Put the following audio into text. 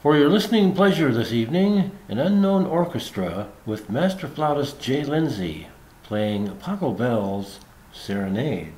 For your listening pleasure this evening, an unknown orchestra with master flautist Jay Lindsay playing Pachelbel's Serenade.